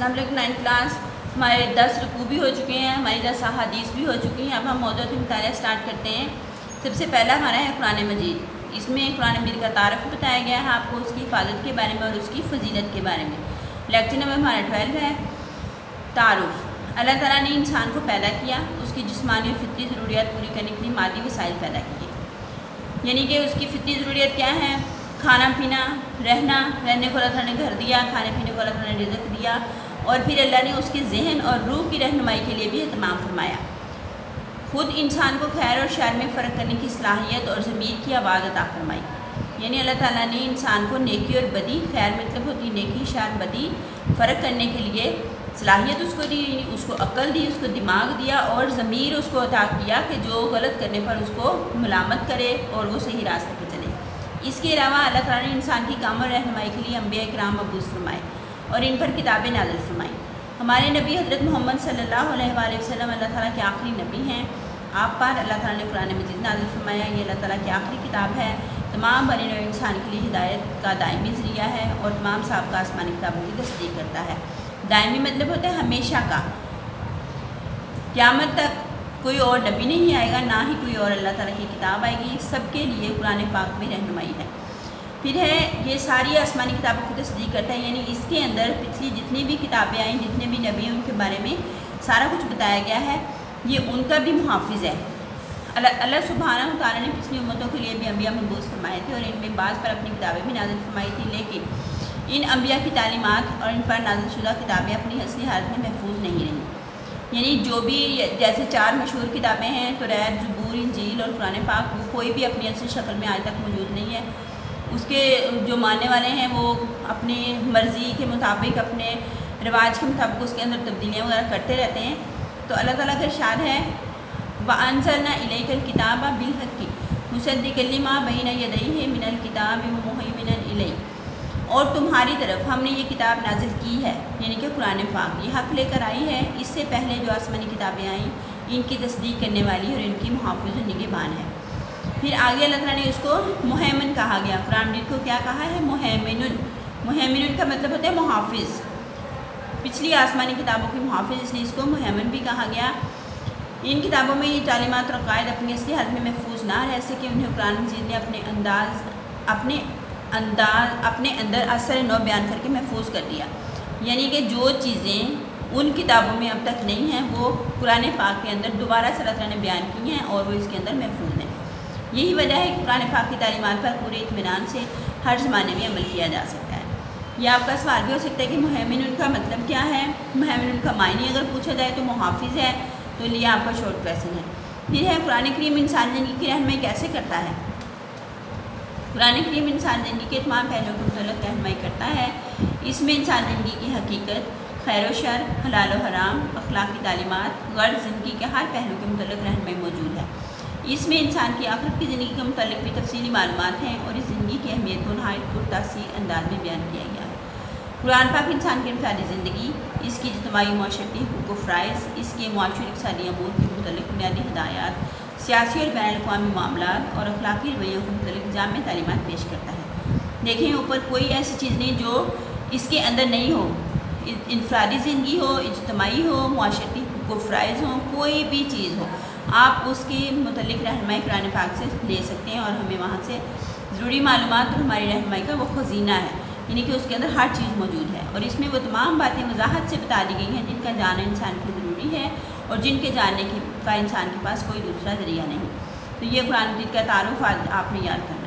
वालेकुम nine class हमारे दस रुकू भी हो चुके हैं, हमारी दस अहादीस भी हो चुकी हैं। अब हम मौजूद मुताल स्टार्ट करते हैं। सबसे पहला हमारा है कुरान मजीद। इसमें कुरान मजीद का तारफ़ बताया गया है आपको, उसकी हिफाजत के बारे में और उसकी फजीलत के बारे में। लेक्चर नंबर हमारा ट्वेल्व है। तारफ़। अल्लाह ताला ने इंसान को पैदा किया, उसकी जिसमानी और फितरी ज़रूरियात पूरी करने के लिए मादी वसाइल पैदा किए। यानी कि उसकी फितरी ज़रूरियत क्या है? खाना पीना, रहना, रहने को अल्लाह ने घर दिया, खाने पीने को अल्लाह ने रिजक दिया और फिर अल्लाह ने उसके जहन और रूह की रहनुमाई के लिए भी अहतमाम फरमाया। खुद इंसान को खैर और शर में फ़र्क करने की सलाहियत और ज़मीर की आवाज़ अता फरमाई। यानी अल्लाह ताला ने इंसान को नेकी और बदी, खैर मतलब होती नेकी, शार, बदी फ़र्क करने के लिए सलाहियत उसको दी उसको अक्ल दी, उसको दिमाग दिया और ज़मीर उसको अता किया कि जो गलत करने पर उसको मलामत करे और वो सही रास्ते पर चले। इसके अलावा अल्लाह ताला ने इंसान की काम और रहनमाई के लिए अम्बिया कराम मबूस फरमाए। और इन पर किताबें नाजल फरमाई। हमारे नबी हज़रत मोहम्मद सल्लल्लाहु अलैहि वसल्लम अल्लाह ताला के आखिरी नबी हैं। आप पर अल्लाह ताला ने कुरान मजीद नाजल फरमाया, ये अल्लाह ताला की आखिरी किताब है। तमाम बने नए इंसान के लिए हिदायत का दायमी ज़रिया है और तमाम सबका आसमानी किताबों की तस्दीक करता है। दायमी मतलब होता है हमेशा का। क़्यामत तक कोई और नबी नहीं आएगा, ना ही कोई और अल्लाह ताला की किताब आएगी। सबके लिए कुरान पाक में रहनुमाई है। फिर है, ये सारी आसमानी किताबों की तस्दीक करता है, यानी इसके अंदर पिछली जितनी भी किताबें आई, जितने भी नबी हैं, उनके बारे में सारा कुछ बताया गया है। ये उनका भी मुहाफ़ है। अल्लाह सुबहाना तारा ने पिछली उम्मतों के लिए भी अम्बिया महबूज फरमाए थे और इनमें बाज़ पर अपनी किताबें भी नाजिल फरमाई थी, लेकिन इन अम्बिया की तालीमत और इन पर नाजिल शुदा किताबें अपनी असली हालत में महफूज नहीं रहीं। यानी जो भी जैसे चार मशहूर किताबें हैं तो रैब जबूर, इंजील और कुरान पाक, वो कोई भी अपनी असली शक्ल में आज तक मौजूद नहीं है। उसके जो मानने वाले हैं, वो अपनी मर्ज़ी के मुताबिक, अपने रिवाज के मुताबिक उसके अंदर तब्दीलियाँ वगैरह करते रहते हैं। तो अल्लाह ताला का इरशाद है। व अनसरना इलेकल किताब बिल हक मुसद्दिकलिमा बहिन यदई मिनल किताब मिनल इलई और तुम्हारी तरफ़ हमने ये किताब नाजिल की है, यानी कि कुरान पाक। ये हक लेकर आई है, इससे पहले जो आसमानी किताबें आई, इनकी तस्दीक करने वाली और इनकी मुहाफ़ निगेबान है फिर आगे अल्लाह ताला ने उसको मुहमन कहा गया। कुरान को क्या कहा है? मुहमिन मुहमिन का मतलब होता है मुहाफ़ पिछली आसमानी किताबों की मुहाफ़ इसलिए इसको मुहमन भी कहा गया। इन किताबों में ये तालीमत और कायद अपनी असली हाल में महफूज ना रह सके, उन्हें कुरान मजीद ने अपने अंदाज अपने अंदाज, अपने अंदर असर नौ बयान करके महफूज कर दिया। यानी कि जो चीज़ें उन किताबों में अब तक नहीं हैं, वो कुरान पाक के अंदर दोबारा से अल्लाह ने बयान की हैं और वो इसके अंदर महफूज हैं। यही वजह है कि कुरान पाक की तालीमत पर पूरे इतमान से हर ज़माने में अमल किया जा सकता है। यह आपका सवाल भी हो सकता है कि महमिन उनका मतलब क्या है? महमिन उनका मायने अगर पूछा जाए तो मुहाफ़ है तो लिए आपका शॉर्ट क्वेश्चन है। फिर है कुरान करीम इंसान ज़िंदगी की रहनमई कैसे करता है? कुरान करीम इंसान ज़िंदगी के तमाम पहलुओं को मतलब रहनमई करता है। इसमें इंसान ज़िंदगी की हकीकत, खैर शर, हलाल हराम, अखलाकी तालीमत, गर्द ज़िंदगी के हर पहलू के मतलब रहनमई मौजूद है। इसमें इंसान की आखिरत की ज़िंदगी के मतलब भी तफसली मालूम हैं और इस ज़िंदगी की अहमियत को नहायत पुरतासी अंदाज में बयान किया गया है। कुरान पाक इंसान की इंफरादी ज़िंदगी, इसकी इजतमाही माशरती हकूक फ़्राइज़, इसके माशरी इकसादी अमूर के मतलब बुनियादी हदायत, सियासी और बैन अवी मामला और अखलाकी रवैयों के मतलब जाम तालीमत पेश करता है। देखें, ऊपर कोई ऐसी चीज़ नहीं जो इसके अंदर नहीं हो। इंफरादी ज़िंदगी हो, इजतमाही हो माशरती फ़्राइज़ हो, कोई भी चीज़ हो। आप उसकी मतलब रहनमाई कुरान पाक से ले सकते हैं और हमें वहाँ से ज़रूरी मालूम और हमारी रहनमाई का वो खजीना है, यानी कि उसके अंदर हर चीज़ मौजूद है। और इसमें वो तमाम बातें वजाहत से बता दी गई हैं, जिनका जाना इंसान के ज़रूरी है और जिनके जानने के, का इंसान के पास कोई दूसरा ज़रिया नहीं। तो ये कुरान मजीद का तारुफ आपने याद करना